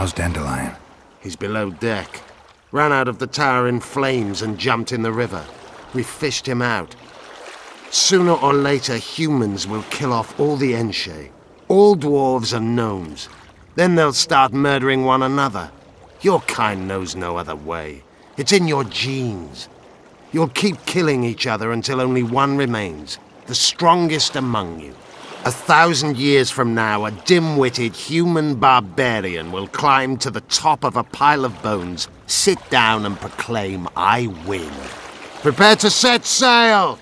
How's Dandelion? He's below deck. Ran out of the tower in flames and jumped in the river. We fished him out. Sooner or later, humans will kill off all the Aen Seidhe, all dwarves and gnomes. Then they'll start murdering one another. Your kind knows no other way. It's in your genes. You'll keep killing each other until only one remains, the strongest among you. A thousand years from now, a dim-witted human barbarian will climb to the top of a pile of bones, sit down and proclaim, I win. Prepare to set sail!